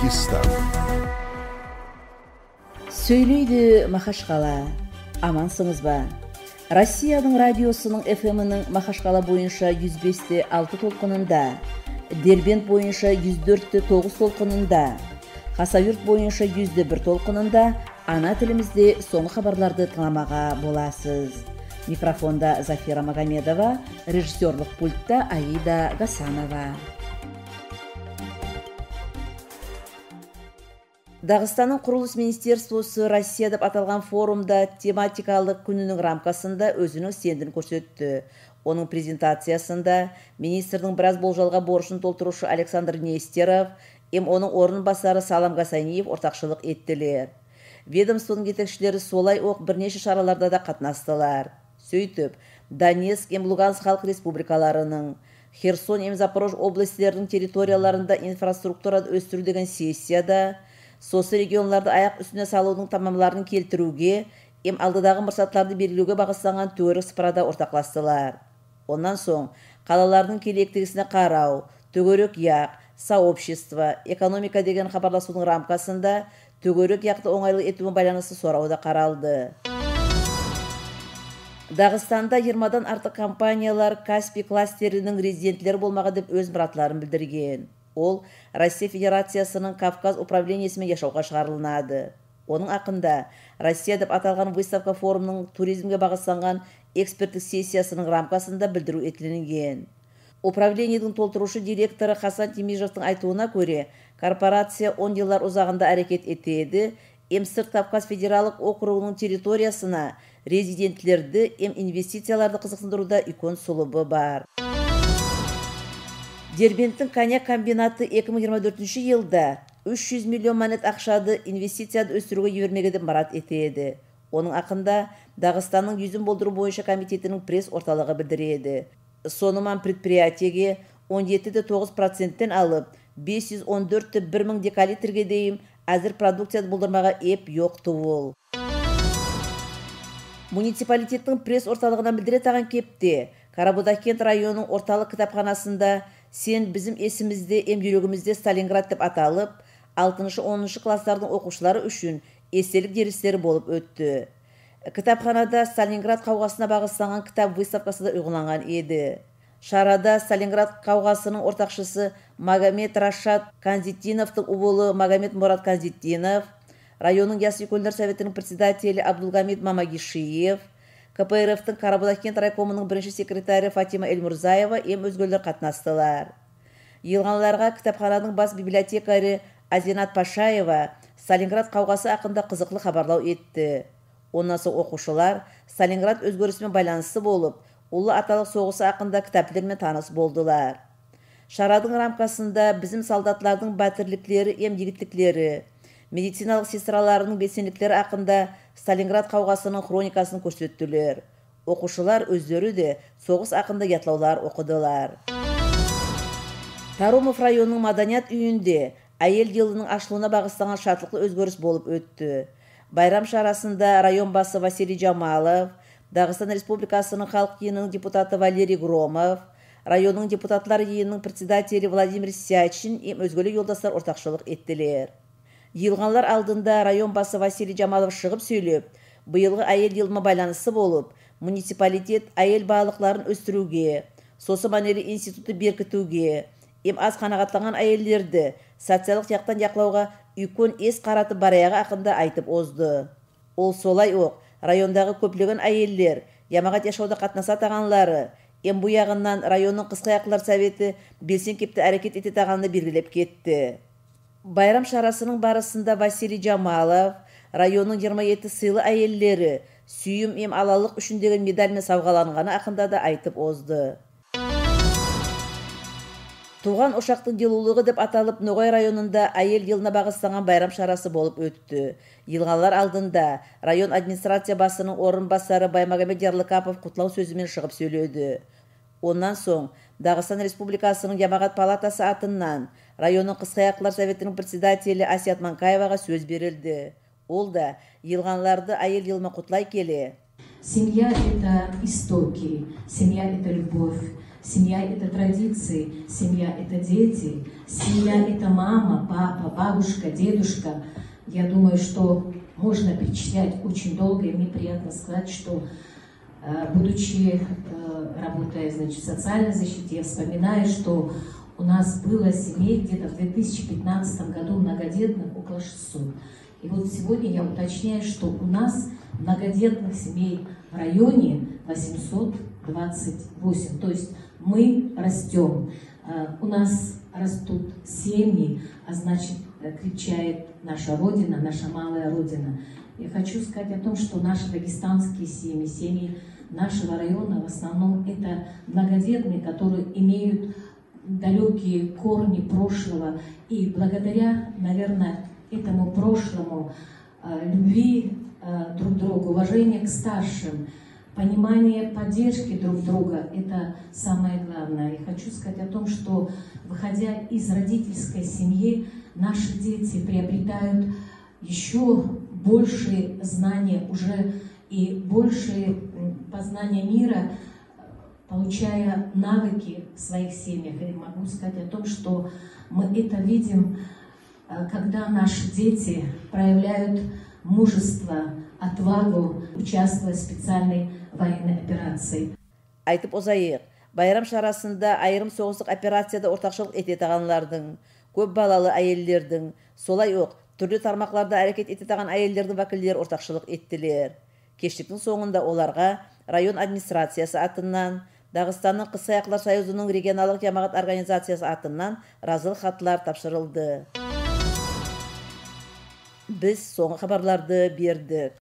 өзбекистан сөйлейді махашқала. Амансыңыз ба? Россияның радиосының фмінің махашқала бойынша 105 6 толқынында дербент бойынша 104 9 толқынында хасавюрт бойынша 101 толқынында ана тілімізде соңғы хабарларды тыңламаға боласыз. Микрофонда зафира магомедова режиссерлық пультта аида гасанова. Дағыстанның құрылыс министерствосы россия деп аталған форумда тематикалық күнінің рамкасында өзінің стендін көрсетті. Оның презентациясында министрдің біраз болжалға борышын толтырушы александр нестеров ем оның орынбасары салам гасаниев ортақшылық еттілер. Ведомствоның жетекшілері солай оқ бірнеше шараларда да қатынастылар. Сөйтіп донецк ем луганск халық республикаларының херсон ем запорож областьтерінің территорияларында инфраструктура өстіру деген сессияда сосы регионларды аяқ үстіне салудың тамамларын келтіруге ем алдыдағы мақсаттарды белгілеуге бағытталған төрт сыпырада ортақластылар онан соң қалалардың керектігісіне қарау төгерек яқ сообщество экономика деген хабарласудың рамкасында төгерек яқты оңайлы етумен байланысты сұрау да қаралды. Дағыстанда жиырмадан артық компаниялар каспий кластерінің резиденттері болмағы деп өз мұратларын білдірген. Ол россия федерациясының кавказ управлениесімен яшауға шығарылынады. Оның ақында россия деп аталған выставка форумның туризмге бағытталған эксперттік сессиясының рамкасында білдіру етілінген. Управлениенің толтырушы директоры хасан тимижовтың айтуына көре корпорация он жылдар ұзағында әрекет етеді эм сырт кавказ федералдық округінің территориясына резидентлерді эм инвестицияларды қызықтыруда үлкен сұлыбы бар. Дербенттің коньяк комбинаты 2024 жылда 300 миллион монет ақшады инвестицияды өсіруге жібермеге деп марат етеді. Оның ақында дағыстанның жүзін болдыру бойынша комитетінің пресс орталығы білдіреді. Сонымен предприятиеге 17,9 проценттен алып 514 1000 декалитрге дейін әзір продукцияды болдырмаға еп жоқ ол. Муниципалитеттің пресс орталығынан білдіре таған кепте карабудакент районының орталық кітапханасында сен біздің есімізде эм жүрегімізде сталинград деп аталып алтыншы оныншы класстардың оқушылары үшін естелік дерістері болып өтті. Кітапханада сталинград қауғасына бағытталған кітап выставкасы да ұйғыланған еді. Шарада сталинград қауғасының ортақшысы магомед рашад канзитдиновтың ұлы магомед мурат канзитдинов районның ясли советінің председателі абдулгамид мамагишиев кпрфтің карабудакент райкомының бірінші секретары фатима эльмурзаева ем өзгелер қатынастылар. Елғанларға кітапхананың бас библиотекары азинат пашаева сталинград қауғасы ақында қызықлы хабарлау етті. Онан соң оқушылар сталинград өзгерісімен байланысты болып ұлы аталық соғысы ақында кітаптармен таныс болдылар. Шарадың рамкасында біздің солдатлардың батырліктері ем медициналық сестраларының белсенділіктері ақында сталинград қауғасының хроникасын көрсеттілер оқушылар өздері де соғыс ақында ятлаулар оқыдылар. Тарумов районының маданият үйінде әйел жылының ашылуына бағытталған шатлықлы өзгеріс болып өтті. Байрам шарасында район басы василий жамалов дағыстан республикасының халық жиынының депутаты валерий громов районның депутаттар жиынының председателі владимир сячин ем өзгелі жолдастар ортақшылық еттілер. Йылғанлар алдында район басы Василий Жамалов шығып сөйлеп, бұйылғы әйел елма байланысы болып, муниципалитет әйел балықларын өстіруге, сосы манері институты беркітуге, ем аз қанағатланған әйелдерді социалық жақтан яқлауға үйкөн ес қараты бараяғы ақында айтып озды. Ол солай оқ, райондағы көплеген әйелдер, ямағат яшауда қатнаса тағанлары, ем бұяғынан районның қысқы яқылар советі белсен кепті әрекет ете тағанды белгілеп кетті байрам шарасының барысында василий жамалов районның 27 сыйлы әйелдері сүйім ем алалық үшін деген медальмен сауғаланғаны ақында да айтып озды туған ошақтың жылулығы деп аталып ноғай районында әйел жылына бағытталған байрам шарасы болып өтті Йылғалар алдында район администрация басының орынбасары баймагамед ярлыкапов құтлау сөзімен шығып сөйледі онан соң дағыстан республикасының жамағат палатасы атынан районның қысқы аяқлар советінің председателі асият манкаеваға сөз берілді ол да елғанларды айел елімен құтлай келе семья это истоки семья это любовь семья это традиции семья это дети Семья – это мама, папа, бабушка, дедушка. Я думаю, что можно перечислять очень долго, и мне приятно сказать, что э, будучи, э, работая значит, в социальной защите, я вспоминаю, что у нас было семей где-то в 2015 году многодетных около 600. И вот сегодня я уточняю, что у нас многодетных семей в районе 828. То есть мы растем. Э, у нас растут семьи, а значит крепчает наша Родина, наша малая Родина. Я хочу сказать о том, что наши дагестанские семьи, семьи нашего района в основном это многодетные, которые имеют далекие корни прошлого. И благодаря, наверное, этому прошлому, э, любви э, друг к другу, уважения к старшим, понимание поддержки друг друга – это самое главное. И хочу сказать о том, что выходя из родительской семьи, наши дети приобретают еще большие знания уже и большие познания мира, получая навыки в своих семьях. И могу сказать о том, что мы это видим, э, когда наши дети проявляют мужество, отвагу, участвуя в специальной военной операции. Айтып озайық, байрам шарасында айрым соғыстық операцияда ортақшылық ететағанлардың, көп балалы әйелдердің, солай оқ түрлі тармақларда әрекет ететаған әйелдердің вәкілдері ортақшылық еттілер. Кештіктің соңында оларға район администрациясы атынан, Дағыстанның Қысқы Аяқлар Союзының регионалдық жамағат организациясы атынан разылық хаттар тапшырылды. Біз соңғы хабарларды бердік.